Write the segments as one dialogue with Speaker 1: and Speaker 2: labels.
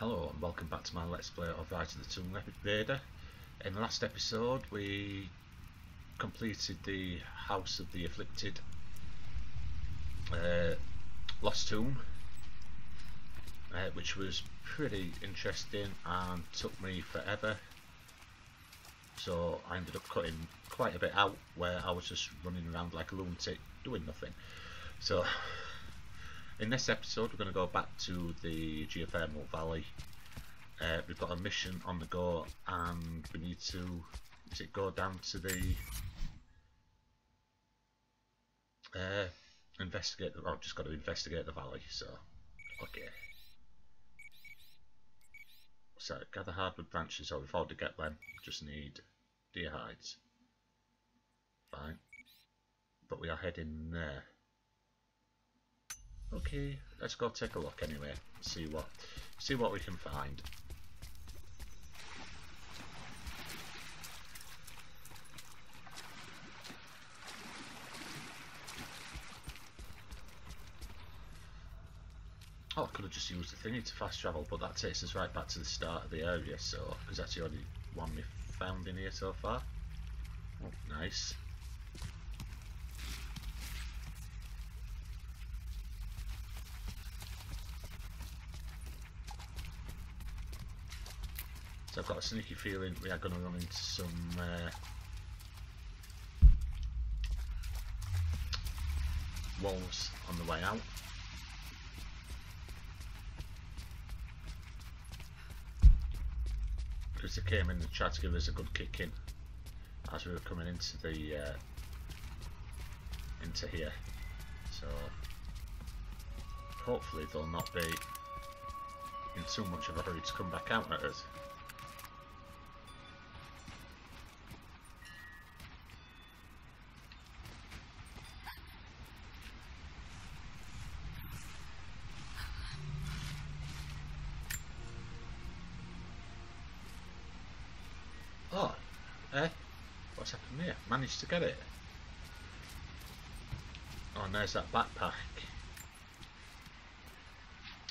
Speaker 1: Hello and welcome back to my Let's Play of Rise of the Tomb Raider. In the last episode we completed the House of the Afflicted uh, Lost Tomb uh, which was pretty interesting and took me forever so I ended up cutting quite a bit out where I was just running around like a lunatic doing nothing. So in this episode, we're going to go back to the geothermal valley. Uh, we've got a mission on the go, and we need to go down to the uh, investigate. The, oh, just got to investigate the valley. So, okay. So gather hardwood branches. Oh, we've already get them. Just need deer hides. Fine. But we are heading there. Okay, let's go take a look anyway. See what see what we can find. Oh, I could have just used the thingy to fast travel, but that takes us right back to the start of the area, so, because that's the only one we've found in here so far. Nice. I've got a sneaky feeling we are going to run into some uh, wolves on the way out. Because they came in and tried to give us a good kick in as we were coming into the uh, into here. So hopefully they'll not be in too much of a hurry to come back out at us. Oh, eh? What's happened here? Managed to get it. Oh, and there's that backpack.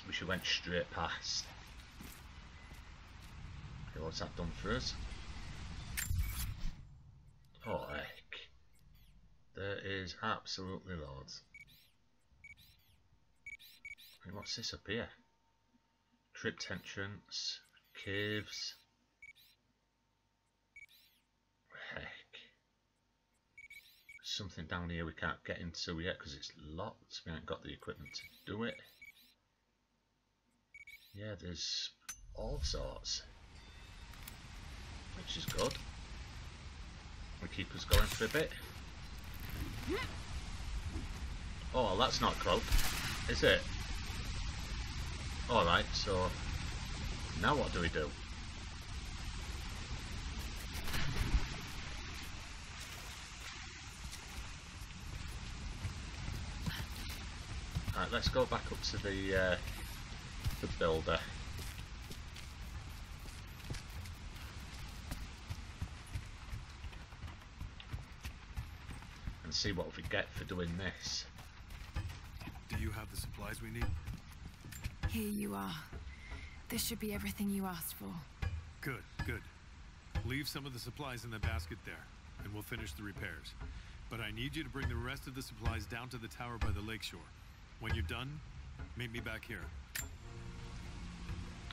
Speaker 1: Which we went straight past. Okay, what's that done for us? Oh, heck. There is absolutely loads. What's this up here? Crypt entrance, caves. Heck. Something down here we can't get into yet because it's locked. We haven't got the equipment to do it. Yeah, there's all sorts. Which is good. We keep us going for a bit. Oh, that's not cloak, is it? Alright, so now what do we do? Right, let's go back up to the uh, the builder. And see what we get for doing this.
Speaker 2: Do you have the supplies we need?
Speaker 3: Here you are. This should be everything you asked for.
Speaker 2: Good, good. Leave some of the supplies in the basket there, and we'll finish the repairs. But I need you to bring the rest of the supplies down to the tower by the lakeshore. When you're done, meet me back here.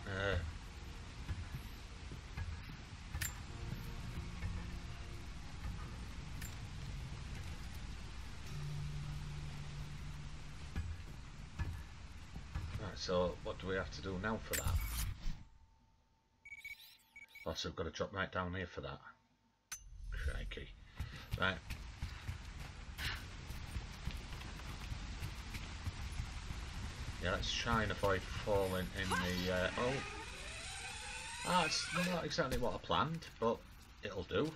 Speaker 1: Uh, so what do we have to do now for that? Oh, so we've got to drop right down here for that. Crikey. Right. Yeah, let's try and avoid falling in the... Uh, oh! Ah, it's not exactly what I planned, but it'll do.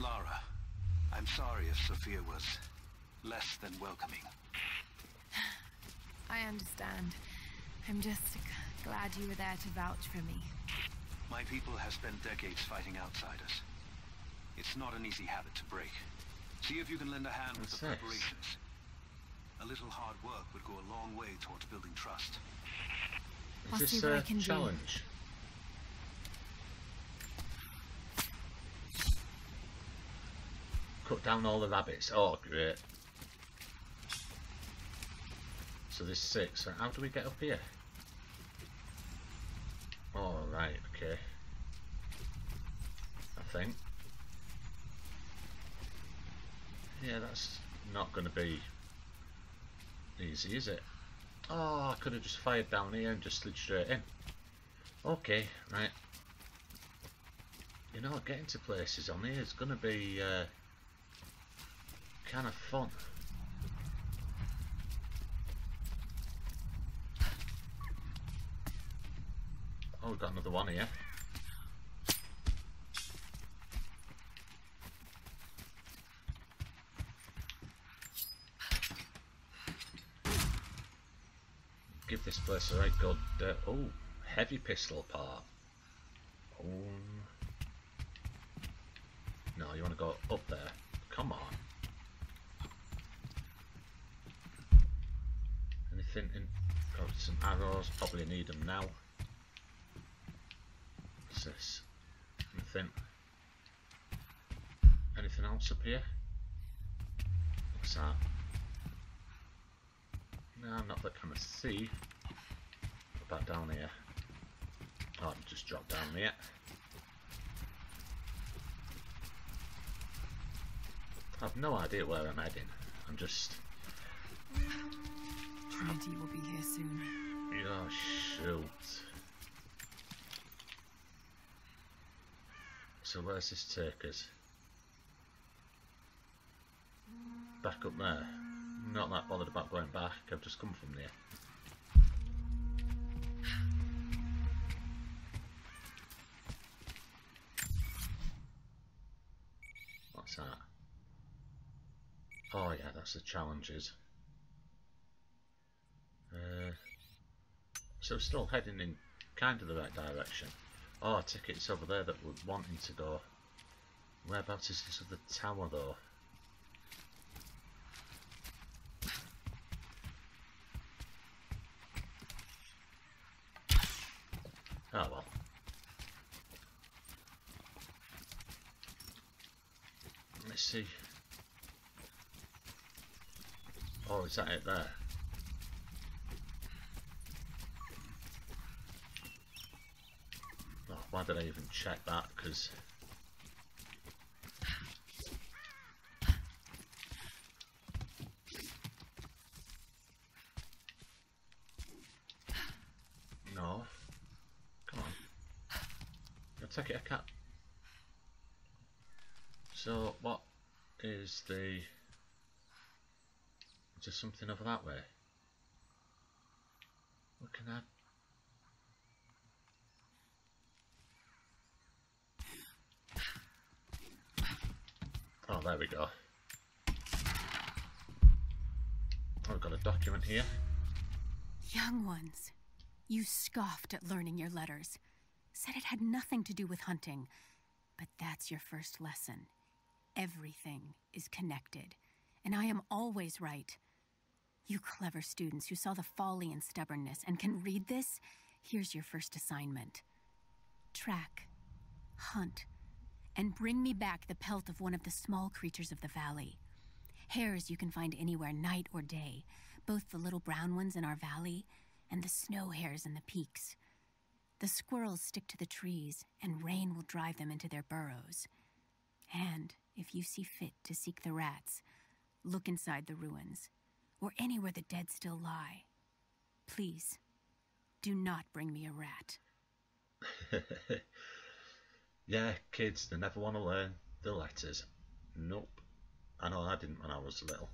Speaker 4: Lara, I'm sorry if Sofia was less than welcoming.
Speaker 3: I understand. I'm just glad you were there to vouch for me.
Speaker 4: My people have spent decades fighting outsiders. It's not an easy habit to break. See if you can lend a hand with the
Speaker 1: this?
Speaker 4: preparations. A little hard work would go a long way towards building trust.
Speaker 1: Is
Speaker 3: I'll
Speaker 1: this
Speaker 3: see what I
Speaker 1: a
Speaker 3: can do.
Speaker 1: challenge? Cut down all the rabbits. Oh, great. So there's six. So how do we get up here? Oh, right, okay. I think. Yeah, that's not going to be easy, is it? Oh, I could have just fired down here and just slid straight in. Okay, right. You know, getting to places on here is going to be uh, kind of fun. Oh, we've got another one here. Give this place a right good. Uh, oh, heavy pistol part. Oh. No, you want to go up there? Come on. Anything in? Got some arrows. Probably need them now. What's this? Anything? Anything else up here? What's that? No, not that kind of see. What about down here? Oh, just dropped down here. I've no idea where I'm heading. I'm just.
Speaker 3: Trinity will be here soon.
Speaker 1: Oh, shoot. So, where's this take us? Back up there. Not that bothered about going back. I've just come from there. That's the challenges. Uh, so still heading in kind of the right direction. Oh, tickets over there that we're wanting to go. Whereabouts is this other tower though? Oh well. Let's see. That it there? Oh, why did I even check that? Because no. Come on. I'll take it a cat. So, what is the. There something over that way? Looking at. Oh, there we go. Oh, I've got a document here.
Speaker 5: Young ones, you scoffed at learning your letters, said it had nothing to do with hunting. But that's your first lesson. Everything is connected, and I am always right. You clever students who saw the folly and stubbornness and can read this, here's your first assignment track, hunt, and bring me back the pelt of one of the small creatures of the valley. Hares you can find anywhere, night or day, both the little brown ones in our valley and the snow hares in the peaks. The squirrels stick to the trees, and rain will drive them into their burrows. And if you see fit to seek the rats, look inside the ruins, or anywhere the dead still lie. Please, do not bring me a rat.
Speaker 1: yeah, kids, they never want to learn the letters. Nope. I know I didn't when I was little.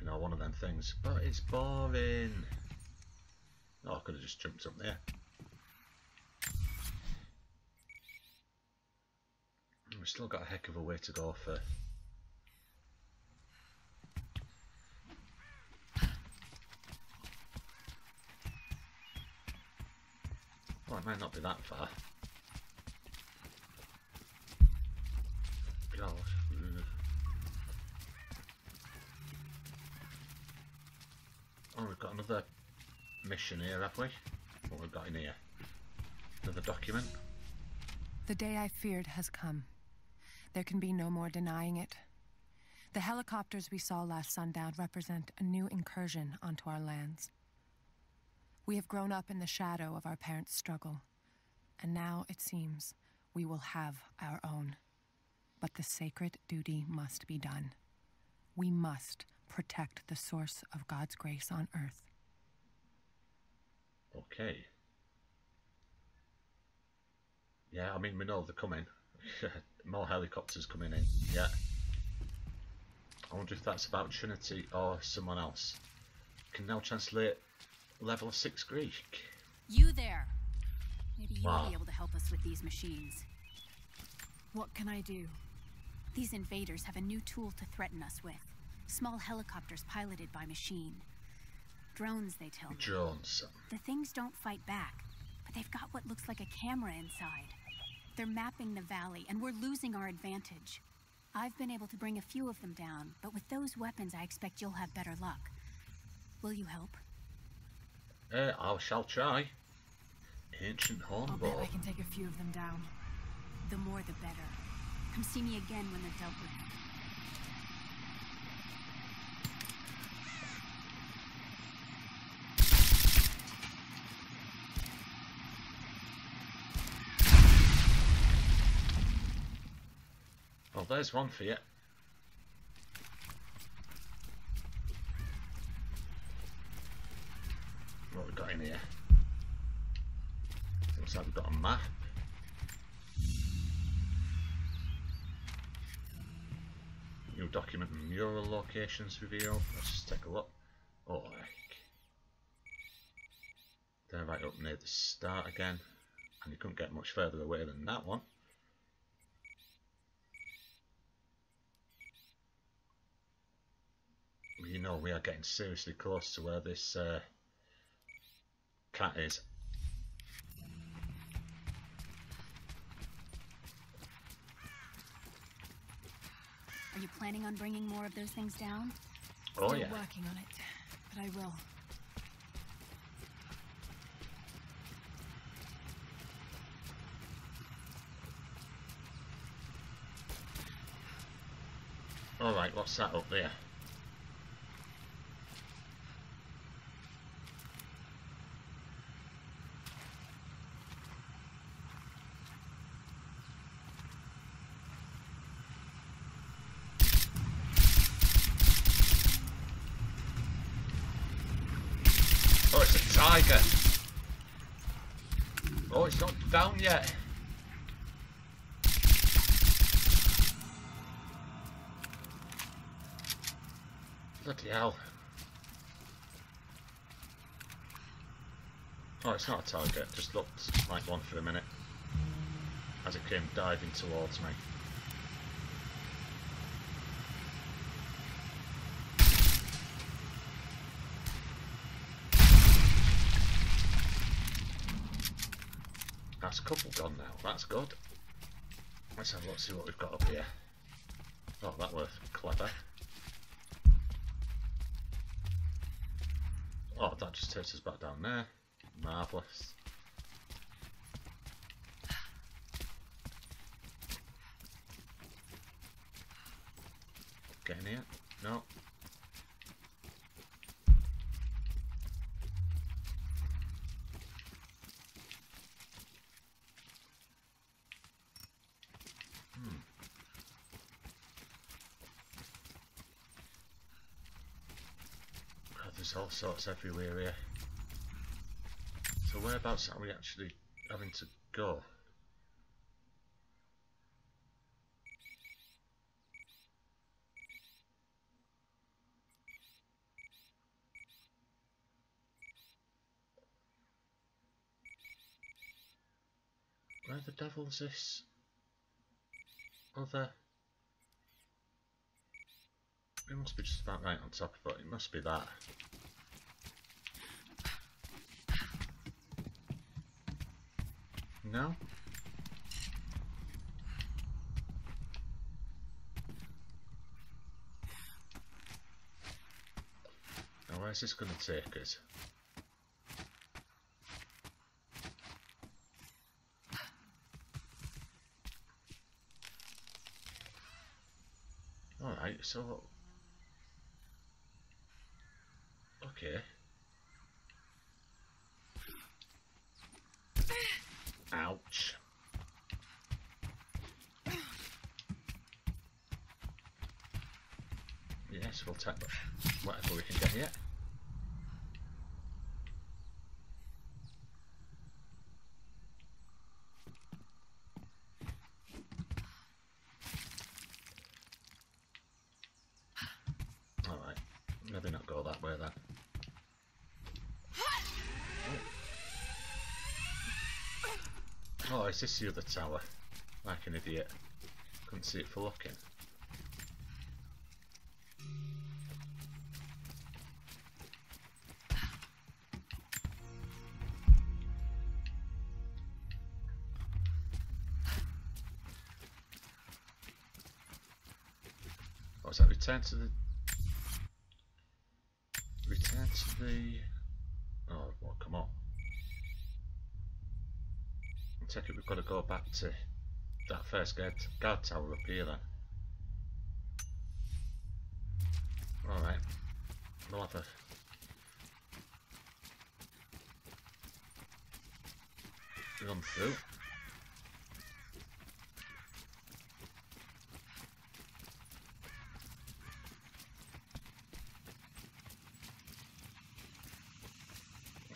Speaker 1: You know, one of them things. But it's boring. Oh, I could have just jumped up there. We've still got a heck of a way to go for Well, it might not be that far. God. Mm. Oh, we've got another mission here, have we? What we've got in here? Another document?
Speaker 3: The day I feared has come. There can be no more denying it. The helicopters we saw last sundown represent a new incursion onto our lands. We have grown up in the shadow of our parents' struggle, and now it seems we will have our own. But the sacred duty must be done. We must protect the source of God's grace on earth.
Speaker 1: Okay. Yeah, I mean, we know they're coming. More helicopters coming in. Yeah. I wonder if that's about Trinity or someone else. Can now translate level 6 Greek.
Speaker 5: You there! Maybe you'll
Speaker 1: Wow.
Speaker 5: be able to help us with these machines.
Speaker 3: What can I do?
Speaker 5: These invaders have a new tool to threaten us with. Small helicopters piloted by machine. Drones, they tell me.
Speaker 1: Drones.
Speaker 5: The things don't fight back, but they've got what looks like a camera inside. They're mapping the valley, and we're losing our advantage. I've been able to bring a few of them down, but with those weapons, I expect you'll have better luck. Will you help?
Speaker 1: Uh, I shall try. Ancient hornbow.
Speaker 3: I can take a few of them down.
Speaker 5: The more the better. Come see me again when they're dealt with.
Speaker 1: Well, there's one for you. Locations revealed. Let's just take a look. Oh, heck. They're right up near the start again. And you couldn't get much further away than that one. you know we are getting seriously close to where this uh, cat is.
Speaker 5: Are you planning on bringing more of those things down?
Speaker 1: Oh
Speaker 3: Still
Speaker 1: yeah.
Speaker 3: working on it, but I will.
Speaker 1: Alright, what's that up there? Oh, it's a tiger! Oh, it's not down yet! Bloody hell. Oh, it's not a target, just looked like one for a minute. As it came diving towards me. Couple gone now, that's good. Let's have a look, see what we've got up here. Oh, that was clever. Oh, that just takes us back down there. Marvellous. Get in here? No. Hmm. God, there's all sorts everywhere here. So whereabouts are we actually having to go? Where the devil's this other... It must be just about right on top of it, it must be that. No? Now where Where's this going to take us? Alright, so... Okay. Yes, we'll take whatever we can get here. Alright, maybe not go that way then. Oh, is this the other tower? Like an idiot. Couldn't see it for looking. Was that? Return to the... Return to the... Oh, well, come on. I take it we've got to go back to that first guard, guard tower up here then. Alright. We'll have a... Run through.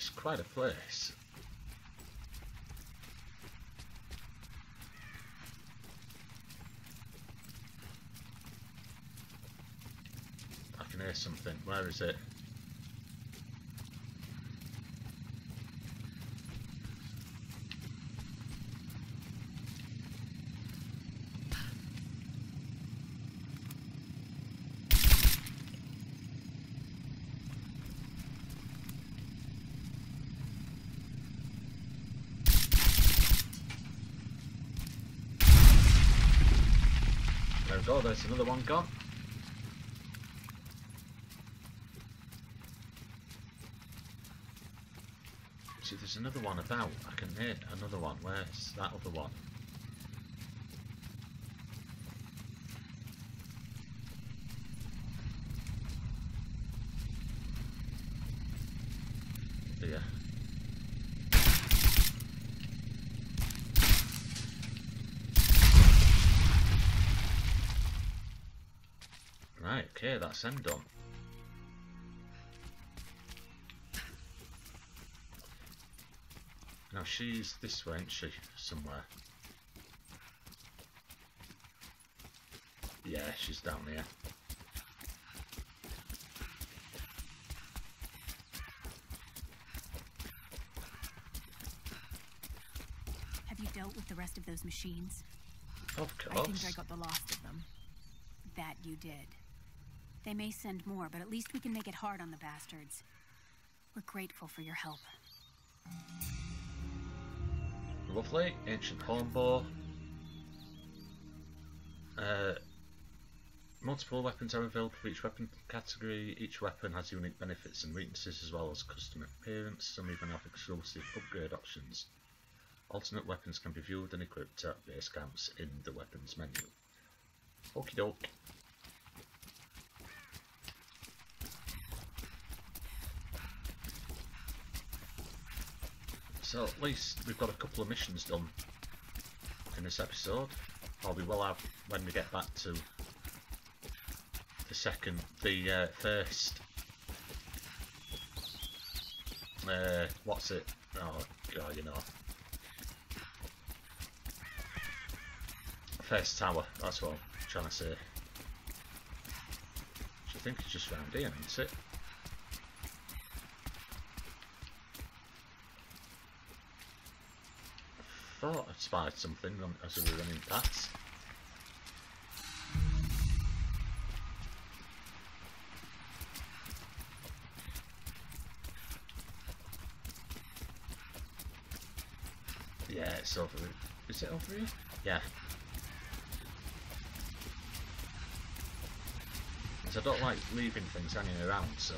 Speaker 1: It's quite a place. I can hear something. Where is it? There we go, there's another one gone. See, there's another one about. I can hear another one. Where's that other one? Here. Right, them done. Now she's this way, isn't she? Somewhere. Yeah, she's down here.
Speaker 5: Have you dealt with the rest of those machines?
Speaker 1: Of
Speaker 5: I think. I got the last of them. That you did. They may send more, but at least we can make it hard on the bastards. We're grateful for your help.
Speaker 1: Lovely. Ancient hornbow. Uh, multiple weapons are available for each weapon category. Each weapon has unique benefits and weaknesses as well as custom appearance. Some even have exclusive upgrade options. Alternate weapons can be viewed and equipped at base camps in the weapons menu. Okie doke. So at least we've got a couple of missions done in this episode. Or we will have when we get back to the second, the uh, first. Uh, what's it? Oh god, you know. First tower. That's what I'm trying to say. Which I think it's just round here, isn't it? Thought I spied something as we were running past. Yeah, it's over. Is it over here? Yeah. Because I don't like leaving things hanging around, so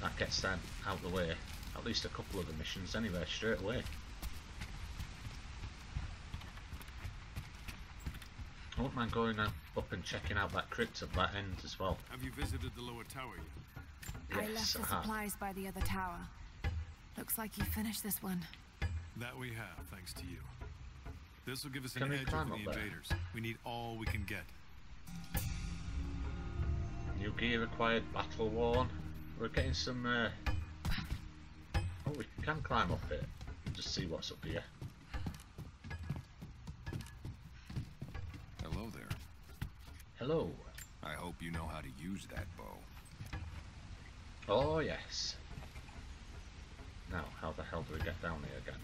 Speaker 1: that gets them out the way. At least a couple of the missions anyway, straight away. I wouldn't mind going up and checking out that crypt at that end as well.
Speaker 2: Have you visited the lower tower yet?
Speaker 3: I left the supplies by the other tower. Looks like you finished this one.
Speaker 2: That we have, thanks to you. This will give us
Speaker 1: Can
Speaker 2: an edge
Speaker 1: climb
Speaker 2: over the
Speaker 1: up there?
Speaker 2: invaders. We need all we can get.
Speaker 1: New gear required, battle worn. We're getting some. Uh... Oh, we can climb up it and just see what's up here.
Speaker 6: Hello. I hope you know how to use that bow.
Speaker 1: Oh yes. Now, how the hell do we get down here again?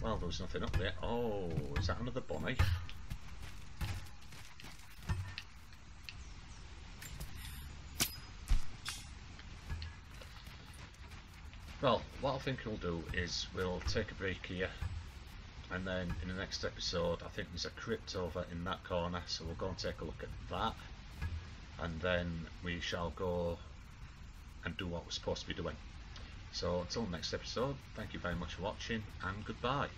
Speaker 1: Well, there was nothing up there. Oh, is that another bunny? I think we'll do is we'll take a break here and then in the next episode I think there's a crypt over in that corner so we'll go and take a look at that and then we shall go and do what we're supposed to be doing. So until next episode, thank you very much for watching and goodbye.